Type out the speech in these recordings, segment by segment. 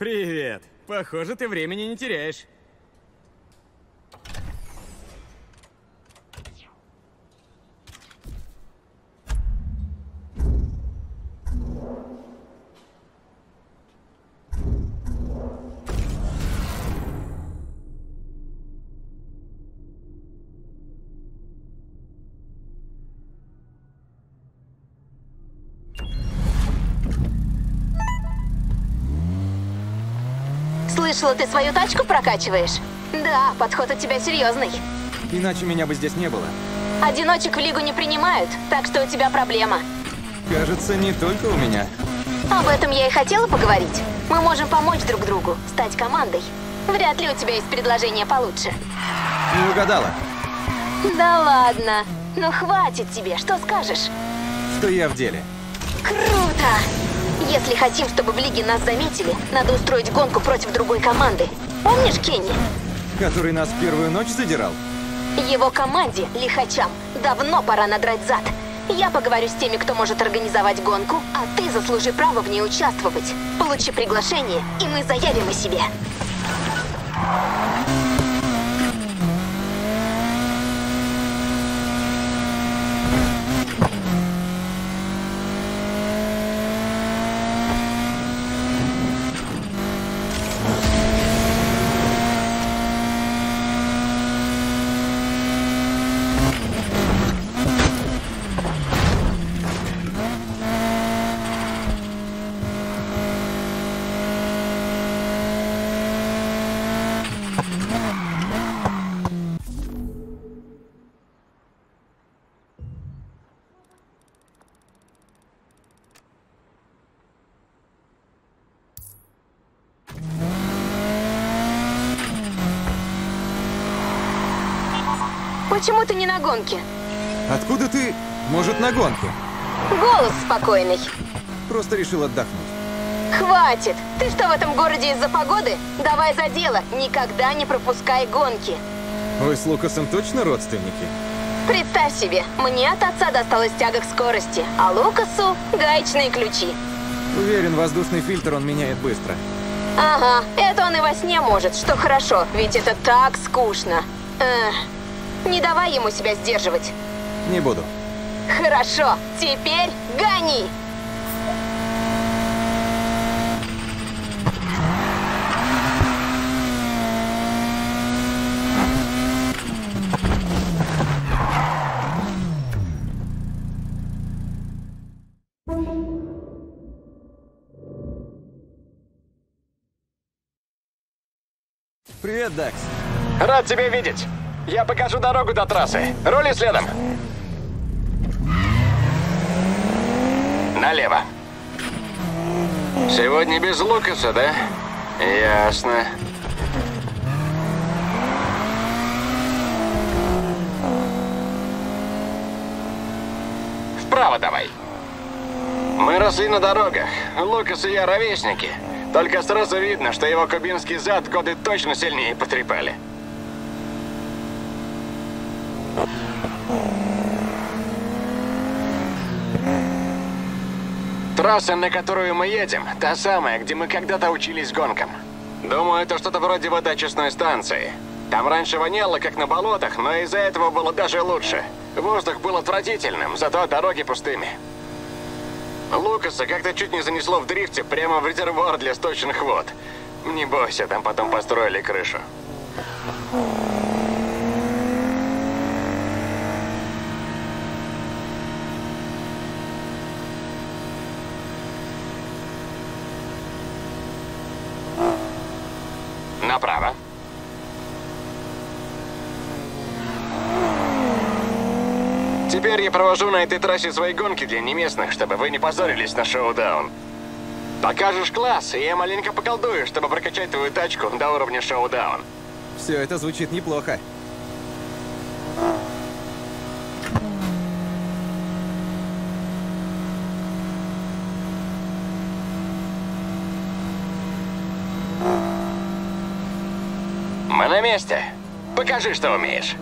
Привет. Похоже, ты времени не теряешь. Слышала, ты свою тачку прокачиваешь? Да, подход у тебя серьезный. Иначе меня бы здесь не было. Одиночек в лигу не принимают, так что у тебя проблема. Кажется, не только у меня. Об этом я и хотела поговорить. Мы можем помочь друг другу, стать командой. Вряд ли у тебя есть предложение получше. Не угадала, Да ладно. Ну хватит тебе, что скажешь? что я в деле. Круто! Если хотим, чтобы в лиге нас заметили, надо устроить гонку против другой команды. Помнишь Кенни? Который нас первую ночь задирал? Его команде, лихачам, давно пора надрать зад. Я поговорю с теми, кто может организовать гонку, а ты заслужи право в ней участвовать. Получи приглашение, и мы заявим о себе. Почему ты не на гонке? Откуда ты? Может, на гонке? Голос спокойный. Просто решил отдохнуть. Хватит! Ты что, в этом городе из-за погоды? Давай за дело. Никогда не пропускай гонки. Вы с Лукасом точно родственники? Представь себе, мне от отца досталась тяга к скорости, а Лукасу — гаечные ключи. Уверен, воздушный фильтр он меняет быстро. Ага, это он и во сне может, что хорошо, ведь это так скучно. Эх, не давай ему себя сдерживать. Не буду. Хорошо, теперь гони! Привет, Дакс. Рад тебя видеть. Я покажу дорогу до трассы. Рули следом. Налево. Сегодня без Лукаса, да? Ясно. Вправо давай. Мы росли на дорогах. Лукас и я ровесники. Только сразу видно, что его кубинский зад годы точно сильнее потрепали. Трасса, на которую мы едем, та самая, где мы когда-то учились гонкам. Думаю, это что-то вроде водочистной станции. Там раньше воняло, как на болотах, но из-за этого было даже лучше. Воздух был отвратительным, зато дороги пустыми. Лукаса как-то чуть не занесло в дрифте прямо в резервуар для сточных вод. Не бойся, там потом построили крышу. Направо. Теперь я провожу на этой трассе свои гонки для неместных, чтобы вы не позорились на шоу-даун. Покажешь класс, и я маленько поколдую, чтобы прокачать твою тачку до уровня шоу-даун. Все это звучит неплохо. Мы на месте. Покажи, что умеешь.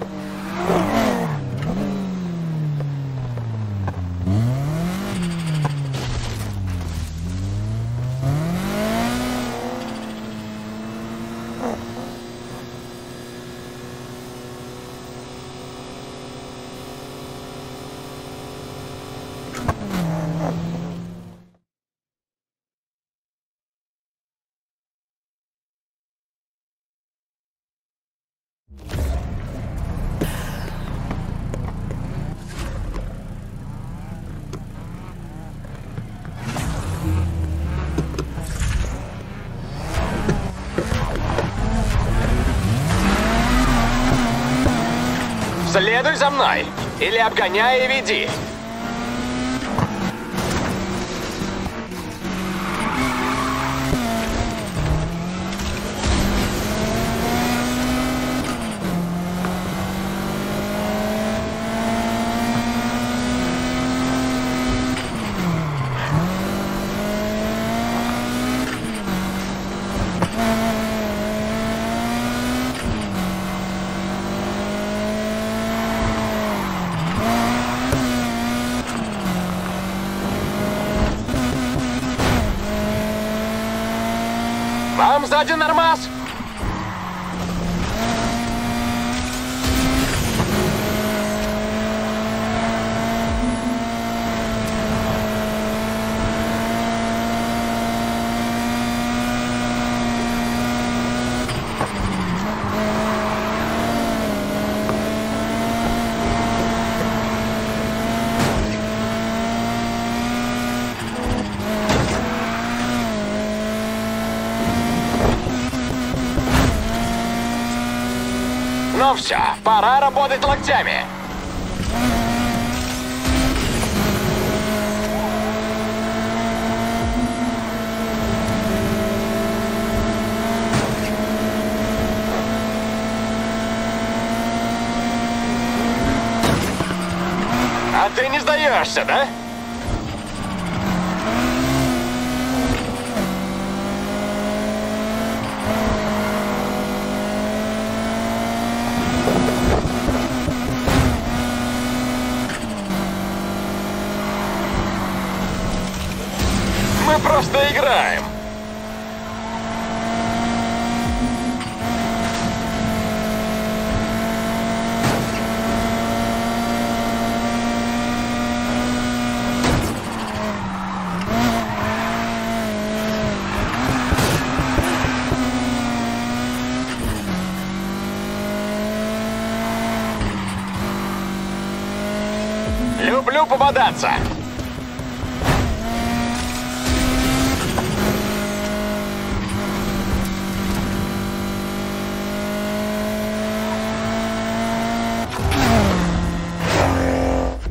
Следуй за мной! Или обгоняй и веди! Вам сзади Все, пора работать локтями. А ты не сдаешься, да? Просто играем. Люблю попадаться.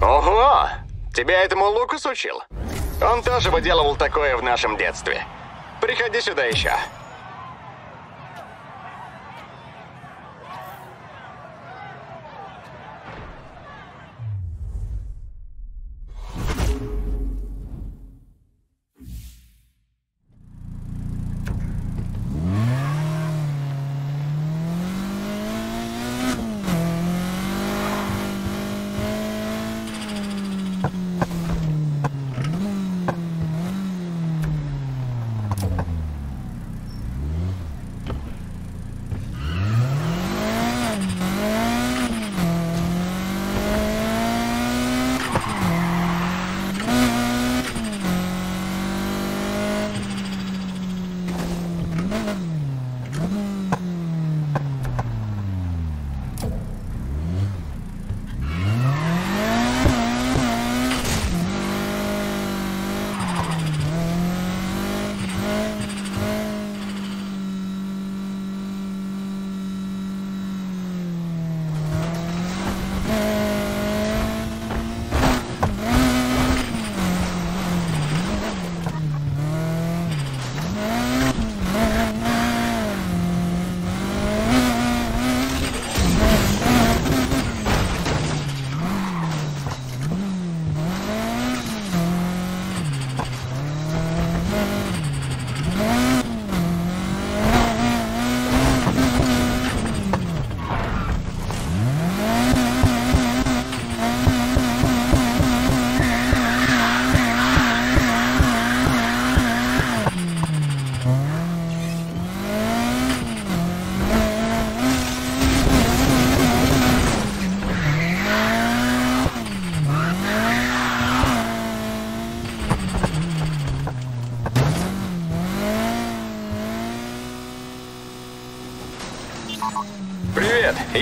Ого! Тебя этому Лукас учил? Он тоже выделывал такое в нашем детстве. Приходи сюда еще.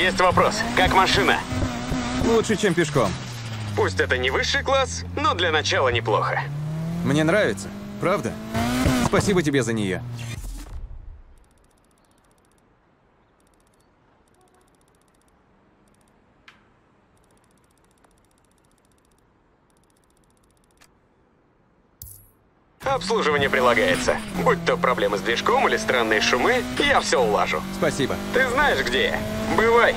Есть вопрос. Как машина? Лучше, чем пешком. Пусть это не высший класс, но для начала неплохо. Мне нравится, правда? Спасибо тебе за нее. Обслуживание прилагается. Движком или странные шумы, я все улажу. Спасибо. Ты знаешь, где я. Бывай.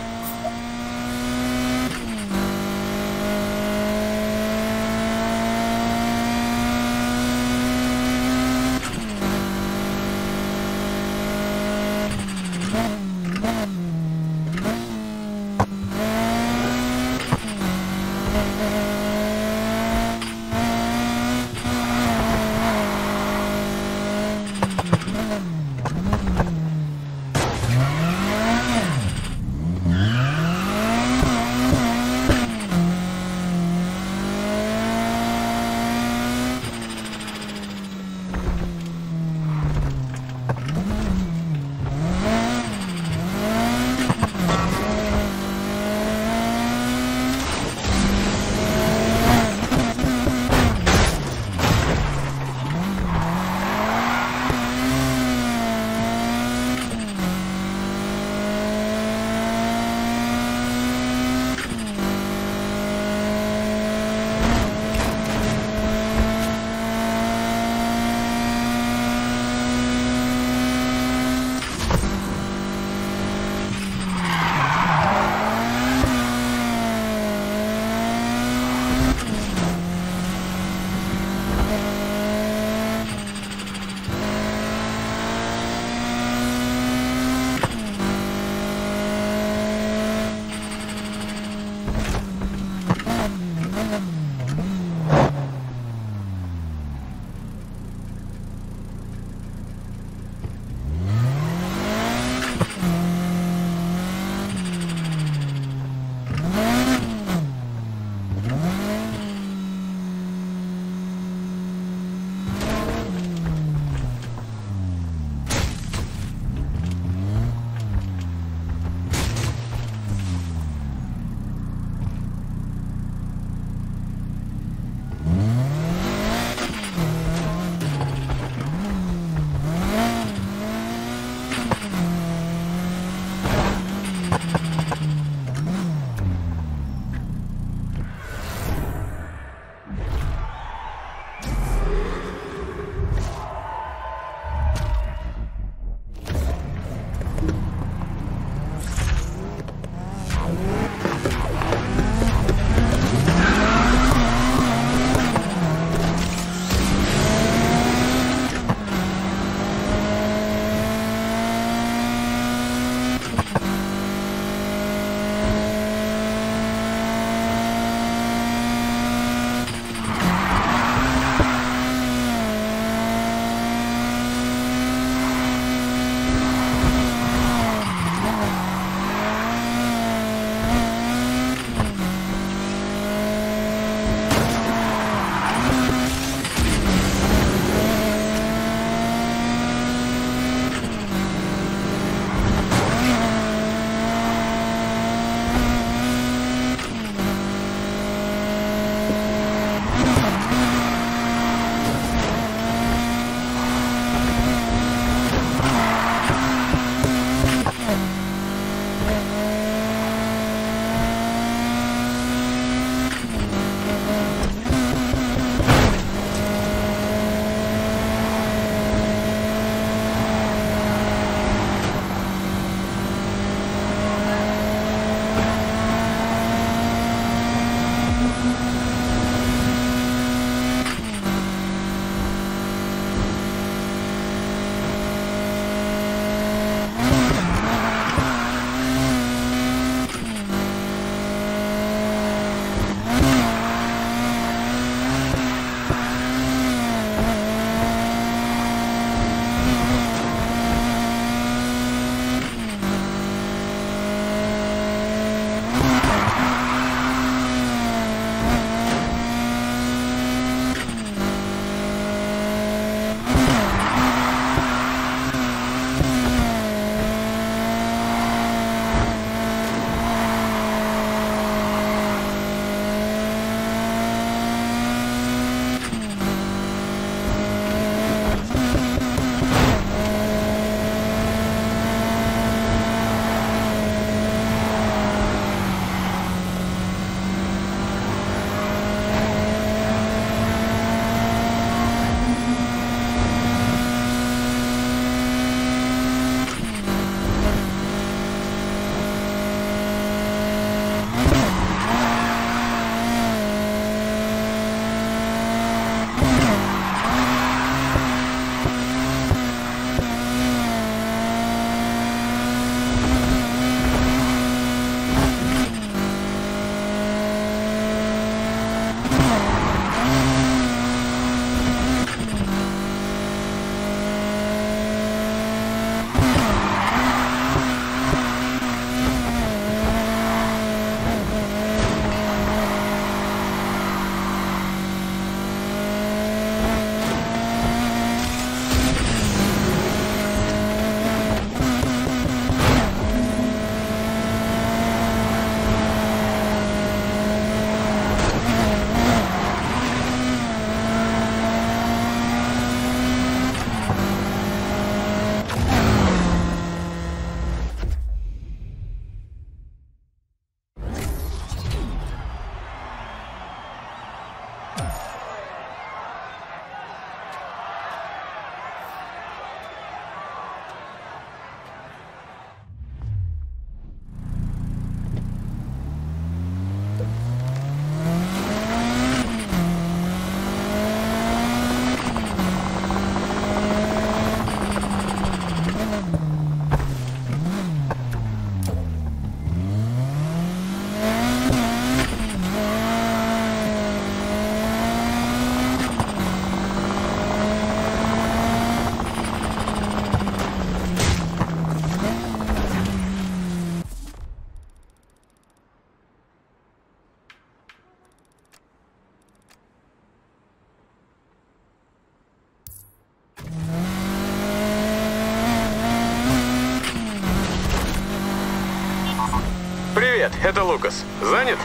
Это Лукас. Занят?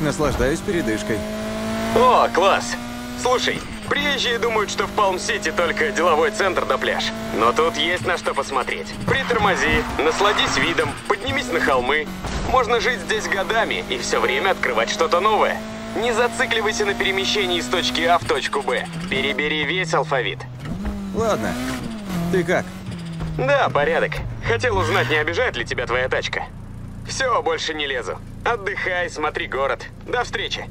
Наслаждаюсь передышкой. О, класс! Слушай, приезжие думают, что в Палм-Сити только деловой центр да пляж. Но тут есть на что посмотреть. Притормози, насладись видом, поднимись на холмы. Можно жить здесь годами и все время открывать что-то новое. Не зацикливайся на перемещении из точки А в точку Б. Перебери весь алфавит. Ладно. Ты как? Да, порядок. Хотел узнать, не обижает ли тебя твоя тачка. Все, больше не лезу. Отдыхай, смотри город. До встречи.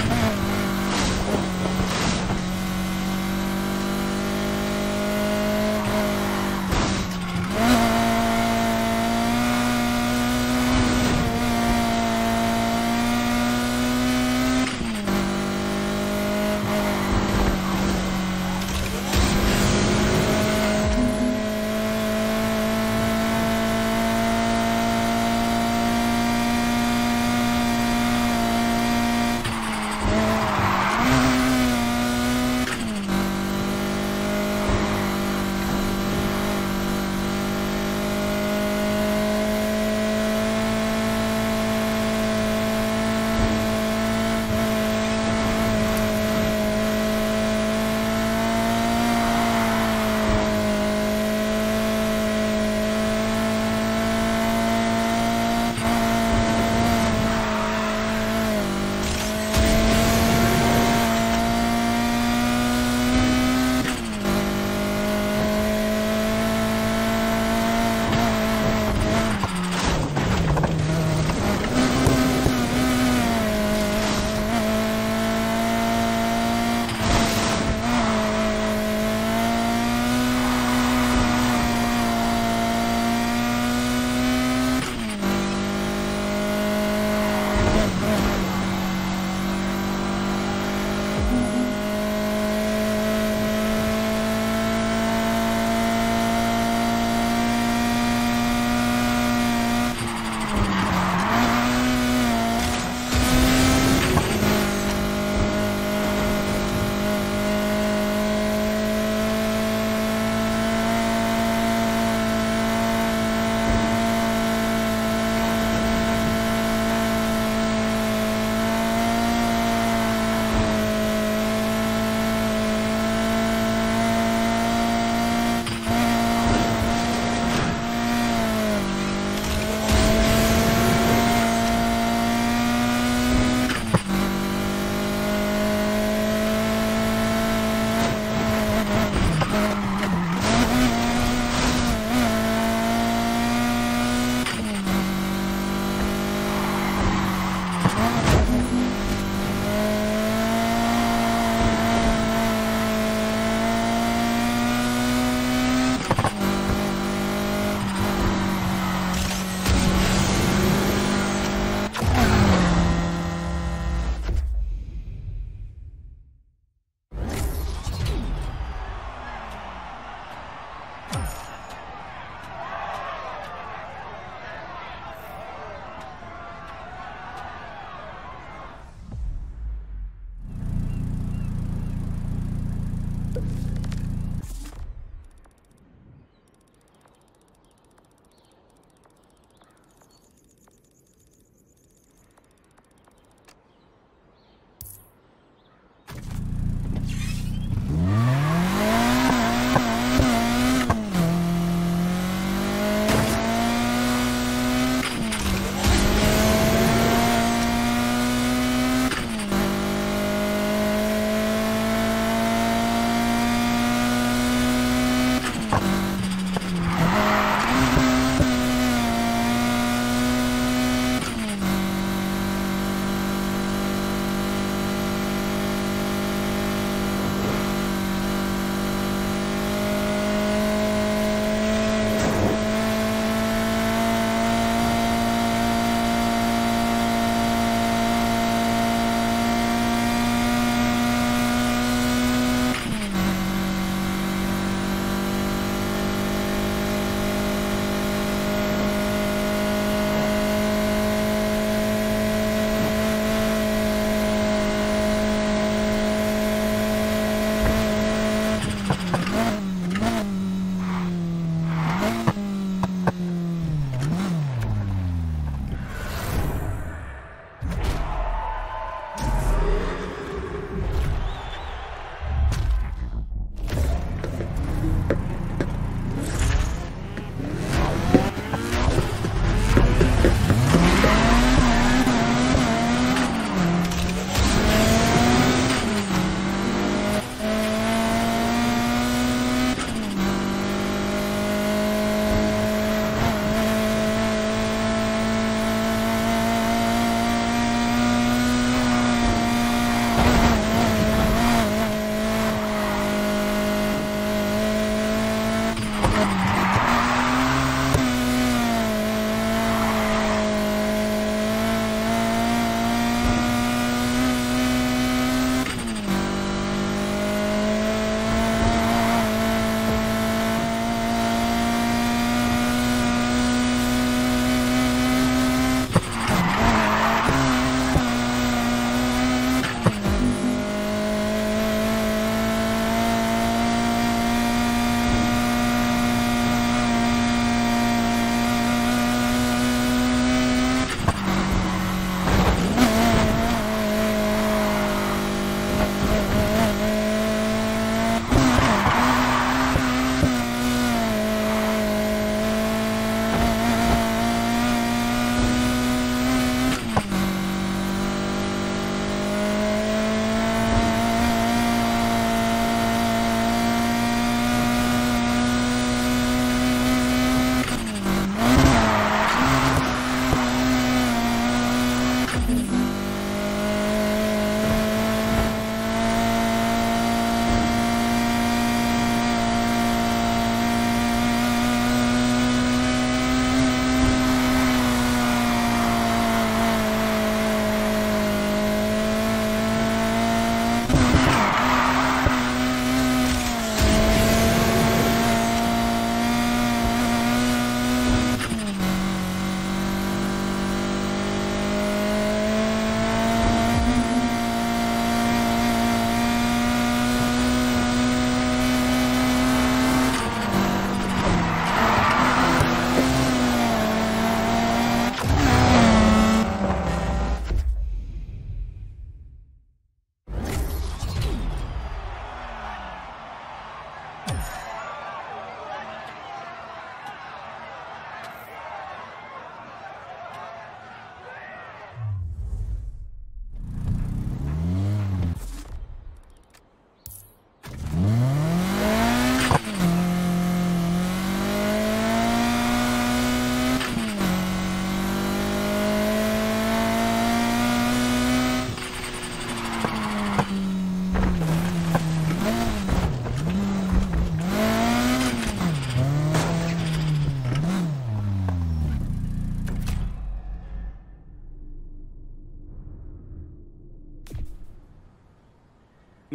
Come on.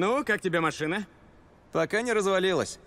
Ну, как тебе машина? Пока не развалилась.